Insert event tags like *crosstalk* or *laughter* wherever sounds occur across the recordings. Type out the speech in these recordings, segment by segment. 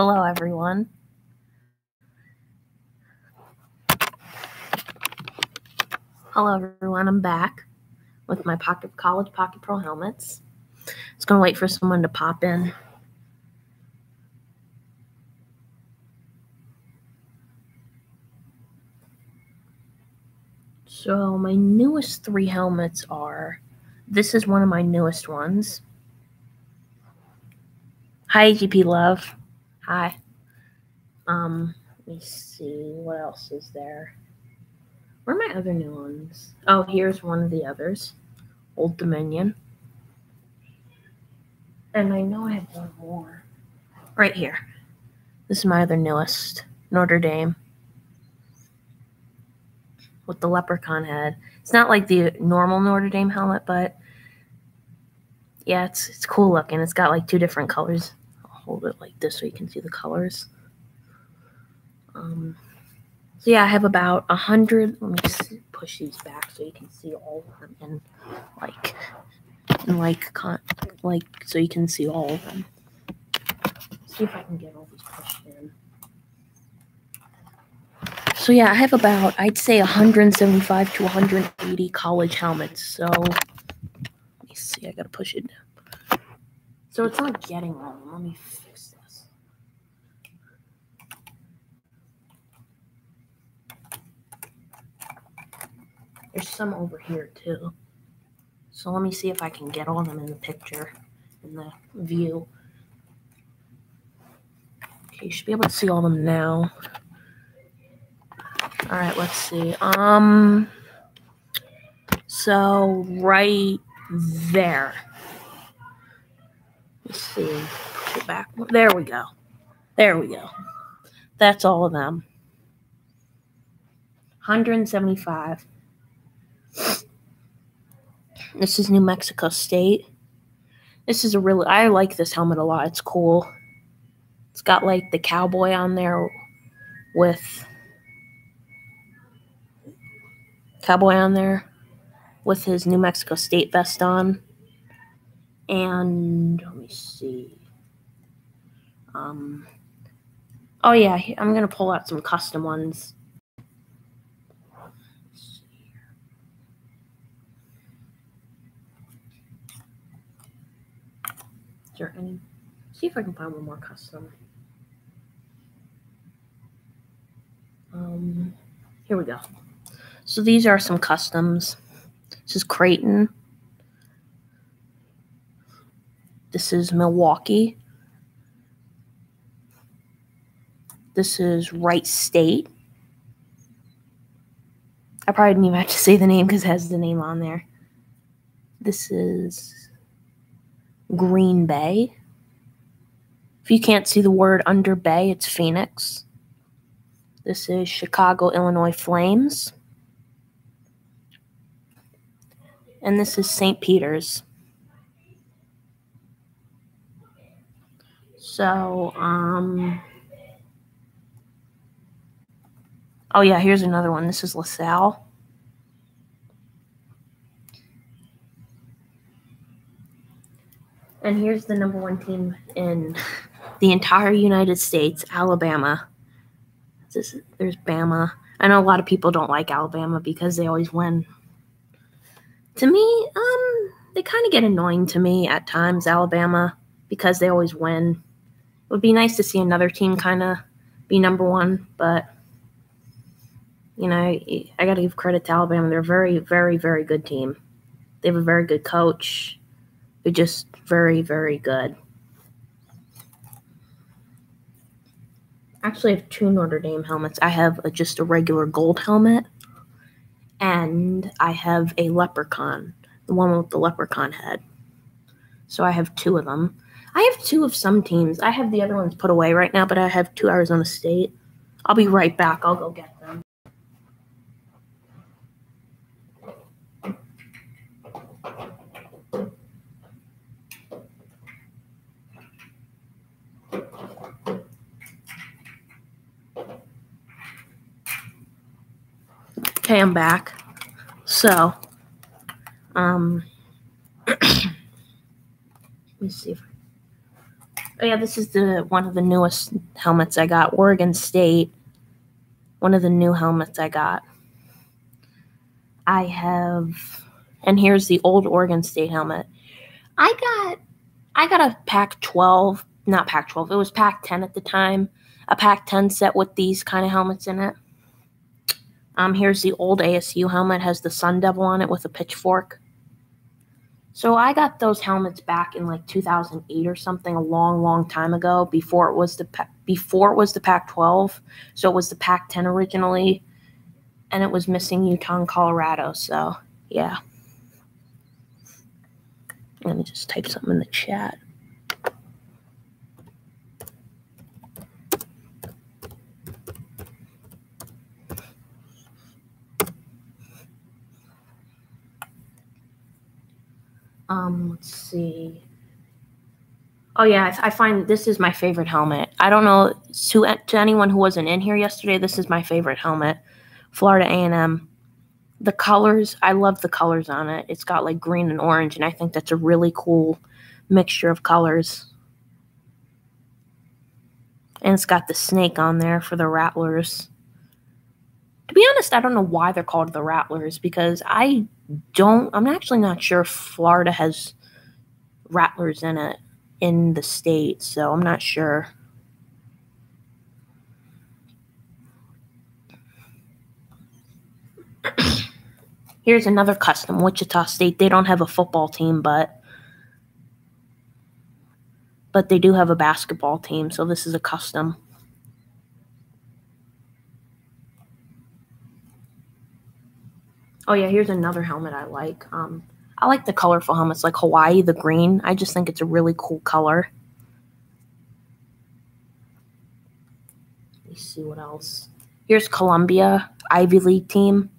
Hello, everyone. Hello, everyone. I'm back with my Pocket College Pocket Pro helmets. Just gonna wait for someone to pop in. So my newest three helmets are. This is one of my newest ones. Hi, GP Love. Hi. Um, let me see what else is there. Where are my other new ones? Oh, here's one of the others. Old Dominion. And I know I have one more. Right here. This is my other newest. Notre Dame. With the leprechaun head. It's not like the normal Notre Dame helmet, but yeah, it's it's cool looking. It's got like two different colors. Hold it like this so you can see the colors. Um, so yeah, I have about a hundred. Let me see, push these back so you can see all of them in like in like con like so you can see all of them. see if I can get all these pushed in. So yeah, I have about I'd say 175 to 180 college helmets. So let me see, I gotta push it down. So it's not getting all them. Let me fix this. There's some over here too. So let me see if I can get all of them in the picture, in the view. Okay, you should be able to see all of them now. All right, let's see. Um, so right there. Let's see. It back. There we go. There we go. That's all of them. 175. This is New Mexico State. This is a really, I like this helmet a lot. It's cool. It's got like the cowboy on there with cowboy on there with his New Mexico State vest on. And let me see. Um, oh yeah, I'm gonna pull out some custom ones. Is there any? See if I can find one more custom. Um, here we go. So these are some customs. This is Creighton. This is Milwaukee. This is Wright State. I probably didn't even have to say the name because it has the name on there. This is Green Bay. If you can't see the word under Bay, it's Phoenix. This is Chicago, Illinois Flames. And this is St. Peter's. So, um, oh yeah, here's another one. This is LaSalle. And here's the number one team in the entire United States, Alabama. This, there's Bama. I know a lot of people don't like Alabama because they always win. To me, um, they kind of get annoying to me at times, Alabama, because they always win. Would be nice to see another team kind of be number one, but you know, I got to give credit to Alabama. They're a very, very, very good team. They have a very good coach. They're just very, very good. Actually, I have two Notre Dame helmets. I have a, just a regular gold helmet, and I have a leprechaun, the one with the leprechaun head. So I have two of them. I have two of some teams. I have the other ones put away right now, but I have two Arizona State. I'll be right back. I'll go get them. Okay, I'm back. So, um, *clears throat* let me see if Oh yeah, this is the one of the newest helmets I got. Oregon State. One of the new helmets I got. I have and here's the old Oregon State helmet. I got I got a Pac-12, not Pac-12. It was Pac-10 at the time. A Pac-10 set with these kind of helmets in it. Um here's the old ASU helmet has the Sun Devil on it with a pitchfork. So I got those helmets back in like 2008 or something, a long, long time ago. Before it was the before it was the Pac-12, so it was the Pac-10 originally, and it was missing Utah and Colorado. So yeah, let me just type something in the chat. Um, let's see. Oh yeah, I, find this is my favorite helmet. I don't know to, to anyone who wasn't in here yesterday. This is my favorite helmet, Florida A&M. The colors, I love the colors on it. It's got like green and orange, and I think that's a really cool mixture of colors. And it's got the snake on there for the rattlers. To be honest, I don't know why they're called the rattlers because I don't, I'm actually not sure if Florida has rattlers in it in the state, so I'm not sure. *clears throat* Here's another custom Wichita State. They don't have a football team, but but they do have a basketball team, so this is a custom. Oh yeah, here's another helmet I like. Um, I like the colorful helmets, like Hawaii, the green. I just think it's a really cool color. Let me see what else. Here's Columbia, Ivy League team.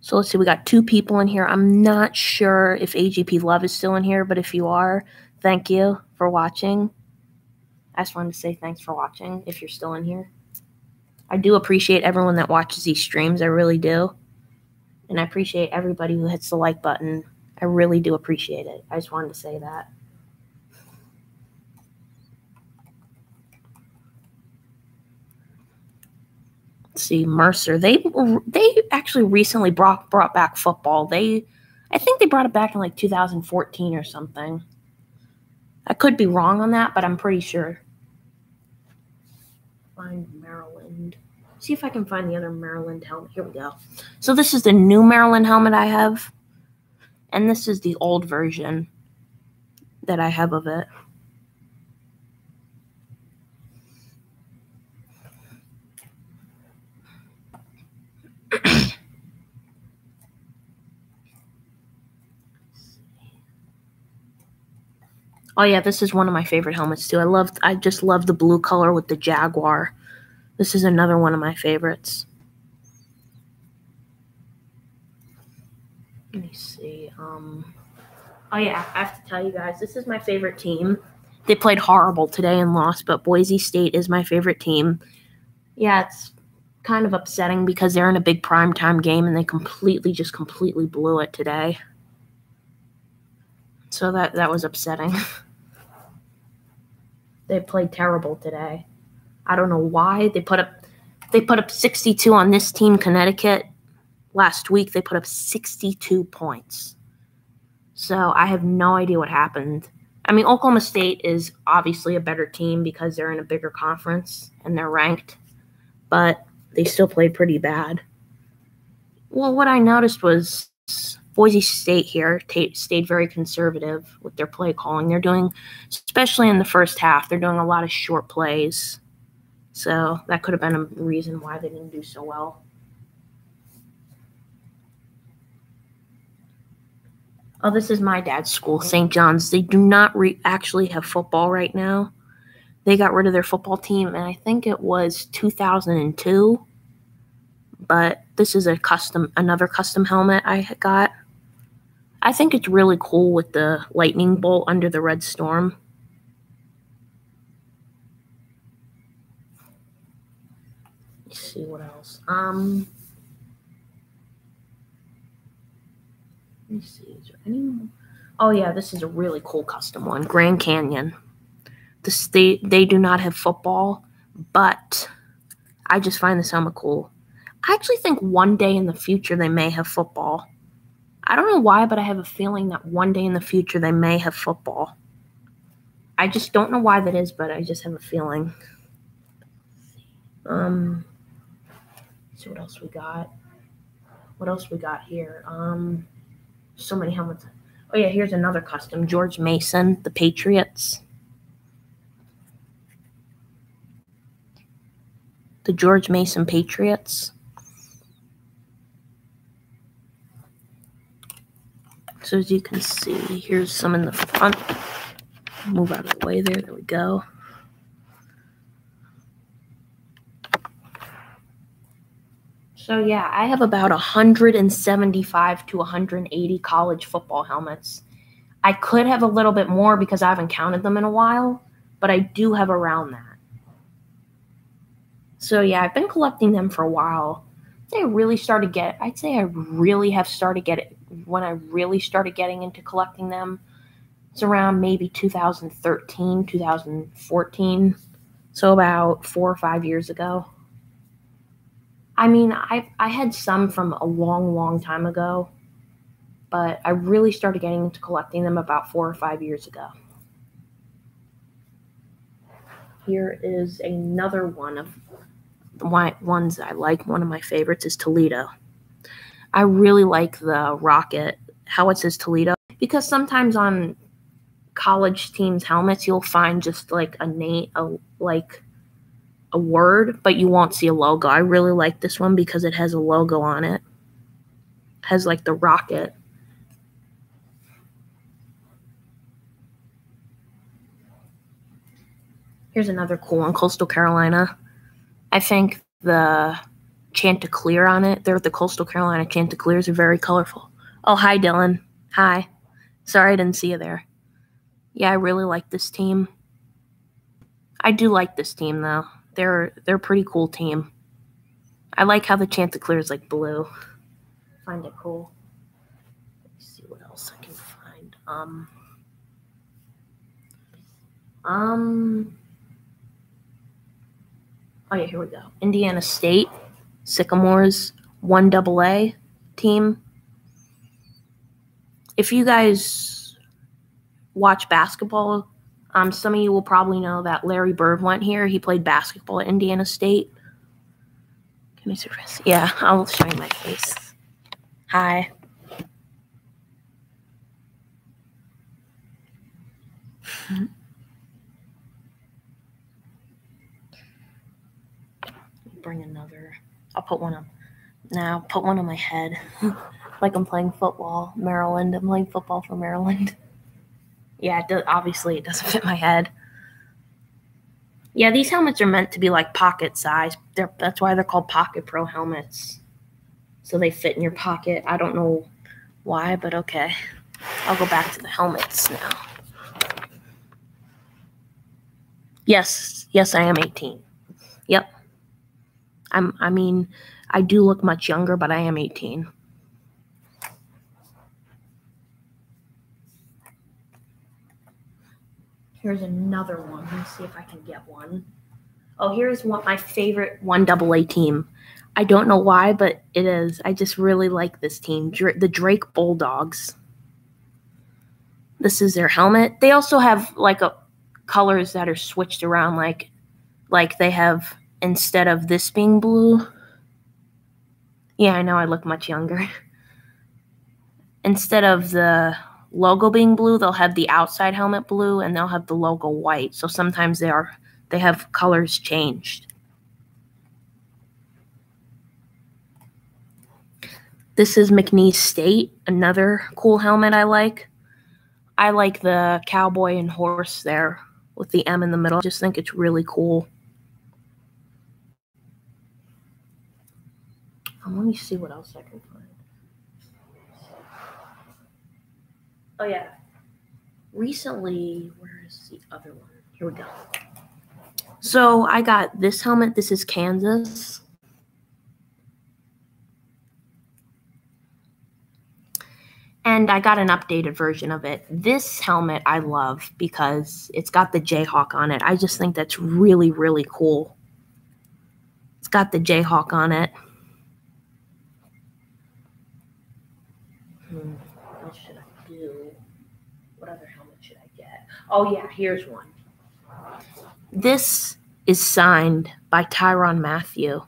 So let's see, we got two people in here. I'm not sure if AGP Love is still in here, but if you are, thank you for watching. I just wanted to say thanks for watching if you're still in here. I do appreciate everyone that watches these streams. I really do. And I appreciate everybody who hits the like button. I really do appreciate it. I just wanted to say that. Let's see Mercer. They they actually recently brought brought back football. They I think they brought it back in like 2014 or something. I could be wrong on that, but I'm pretty sure find Maryland. See if I can find the other Maryland helmet. Here we go. So this is the new Maryland helmet I have. And this is the old version that I have of it. Oh yeah, this is one of my favorite helmets too. I love I just love the blue color with the jaguar. This is another one of my favorites. Let me see. Um Oh yeah, I have to tell you guys, this is my favorite team. They played horrible today and lost, but Boise State is my favorite team. Yeah, it's kind of upsetting because they're in a big primetime game and they completely just completely blew it today. So that that was upsetting. *laughs* they played terrible today. I don't know why they put up they put up 62 on this team Connecticut last week. They put up 62 points. So I have no idea what happened. I mean, Oklahoma State is obviously a better team because they're in a bigger conference and they're ranked, but they still played pretty bad. Well, what I noticed was Boise State here t- stayed very conservative with their play calling. They're doing, especially in the first half, they're doing a lot of short plays. So that could have been a reason why they didn't do so well. Oh, this is my dad's school, St. John's. They do not re- actually have football right now. They got rid of their football team, and I think it was 2002. But this is a custom, another custom helmet I got. I think it's really cool with the lightning bolt under the red storm. Let's see what else. Um me see. Is there any more? Oh yeah, this is a really cool custom one. Grand Canyon. The state they do not have football, but I just find this helmet cool. I actually think one day in the future they may have football. I don't know why, but I have a feeling that one day in the future they may have football. I just don't know why that is, but I just have a feeling. Um, see what else we got. What else we got here? Um, so many helmets. Oh yeah, here's another custom. George Mason, the Patriots. The George Mason Patriots. So as you can see, here's some in the front. Move out of the way there. There we go. So yeah, I have about 175 to 180 college football helmets. I could have a little bit more because I haven't counted them in a while, but I do have around that. So yeah, I've been collecting them for a while. I really started get I'd say I really have started getting when I really started getting into collecting them. It's around maybe 2013, 2014. So about 4 or 5 years ago. I mean, I I had some from a long, long time ago, but I really started getting into collecting them about four or five years ago. Here is another one of the ones I like. One of my favorites is Toledo. I really like the rocket, how it says Toledo, because sometimes on college teams' helmets you'll find just like a name, a like a word, but you won't see a logo. I really like this one because it has a logo on it. it has like the rocket. Here's another cool one, Coastal Carolina. I think the Chanticleer on it, they're the Coastal Carolina Chanticleers are very colorful. Oh, hi, Dylan. Hi. Sorry I didn't see you there. Yeah, I really like this team. I do like this team, though. They're they're a pretty cool team. I like how the Chanticleer is like blue. Find it cool. Let's see what else I can find. Um. Um. Oh yeah, here we go. Indiana State, Sycamores, one double A team. If you guys watch basketball, um, some of you will probably know that Larry Bird went here. He played basketball at Indiana State. Can I see Chris? Yeah, I'll show you my face. Hi. Bring another. I'll put one on. Now, put one on my head. *laughs* like I'm playing football. Maryland. I'm playing football for Maryland. *laughs* Yeah, it does, obviously it doesn't *laughs* fit my head. Yeah, these helmets are meant to be like pocket size. They're, that's why they're called Pocket Pro helmets. So they fit in your pocket. I don't know why, but okay. I'll go back to the helmets now. Yes, yes, I am 18. Yep. I'm I mean, I do look much younger, but I am 18. Here's another one. Let me see if I can get one. Oh, here's one my favorite one double A team. I don't know why, but it is. I just really like this team, the Drake Bulldogs. This is their helmet. They also have like a colors that are switched around, like like they have instead of this being blue. Yeah, I know I look much younger. *laughs* instead of the logo being blue, they'll have the outside helmet blue and they'll have the logo white. So sometimes they are they have colors changed. This is McNeese State, another cool helmet I like. I like the cowboy and horse there with the M in the middle. I just think it's really cool. Um, let me see what else I can find. Oh yeah. Recently, where is the other one? Here we go. So I got this helmet. This is Kansas. And I got an updated version of it. This helmet I love because it's got the Jayhawk on it. I just think that's really, really cool. It's got the Jayhawk on it. Hmm, what should I do? What other helmet should I get? Oh, yeah, here's one. This is signed by Tyrann Mathieu.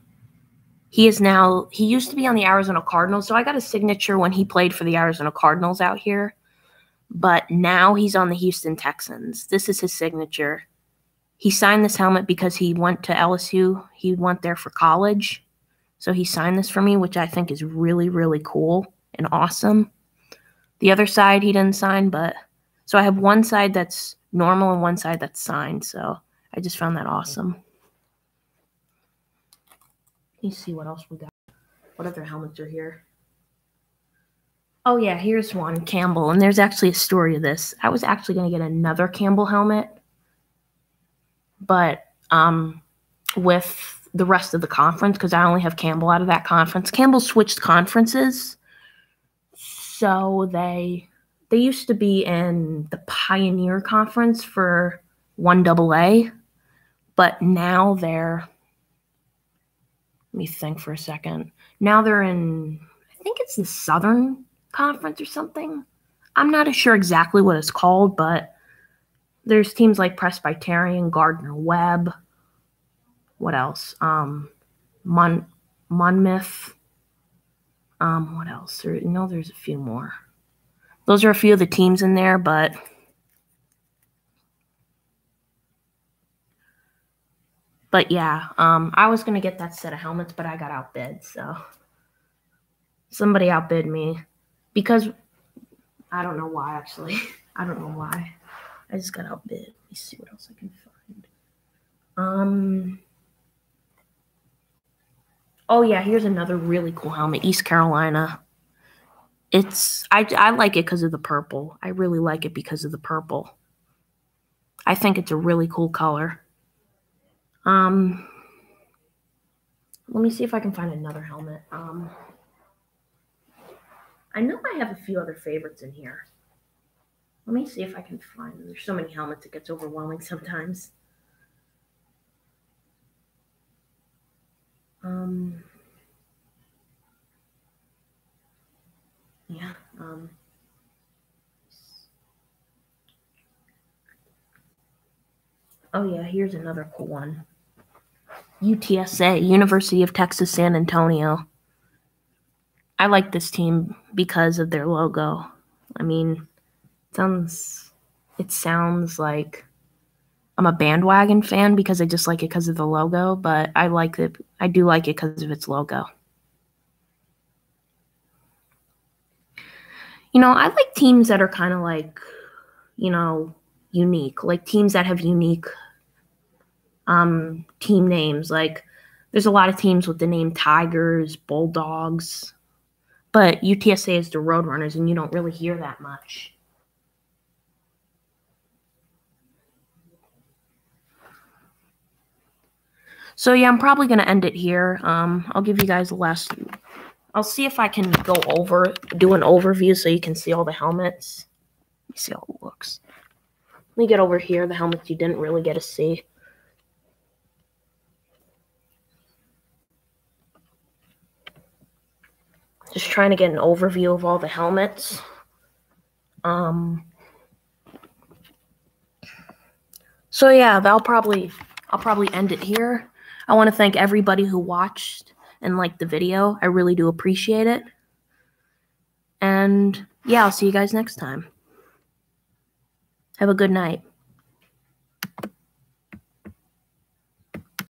He is now, he used to be on the Arizona Cardinals, so I got a signature when he played for the Arizona Cardinals out here. But now he's on the Houston Texans. This is his signature. He signed this helmet because he went to LSU. He went there for college. So he signed this for me, which I think is really, really cool and awesome. The other side he didn't sign, but so I have one side that's normal and one side that's signed. So I just found that awesome. Let me see what else we got. What other helmets are here? Oh yeah, here's one Campbell, and there's actually a story to this. I was actually going to get another Campbell helmet, but um, with the rest of the conference because I only have Campbell out of that conference. Campbell switched conferences, so they they used to be in the Pioneer Conference for one double A, but now they're let me think for a second. Now they're in I think it's the Southern Conference or something. I'm not sure exactly what it's called, but there's teams like Presbyterian, Gardner Webb. What else? Um, Mon Monmouth. Um, what else? There, no, there's a few more. Those are a few of the teams in there, but but yeah, um, I was gonna get that set of helmets, but I got outbid, so somebody outbid me because I don't know why actually. *laughs* I don't know why. I just got outbid. Let me see what else I can find. Um. Oh yeah, here's another really cool helmet, East Carolina. It's I I like it because of the purple. I really like it because of the purple. I think it's a really cool color. Um let me see if I can find another helmet. Um I know I have a few other favorites in here. Let me see if I can find them. There's so many helmets, it gets overwhelming sometimes. Um, yeah. Um, oh, yeah, here's another cool one UTSA, University of Texas San Antonio. I like this team because of their logo. I mean, sounds it sounds like I'm a bandwagon fan because I just like it because of the logo, but I like it. I do like it because of its logo. You know, I like teams that are kind of like, you know, unique, like teams that have unique um, team names. Like, there's a lot of teams with the name Tigers, Bulldogs, but UTSA is the Roadrunners, and you don't really hear that much. So yeah, I'm probably gonna end it here. Um, I'll give you guys a last. I'll see if I can go over, do an overview so you can see all the helmets. See how it looks. Let me get over here, the helmets you didn't really get to see. Just trying to get an overview of all the helmets. Um. So yeah, I'll probably I'll probably end it here. I want to thank everybody who watched and liked the video. I really do appreciate it. And yeah, I'll see you guys next time. Have a good night.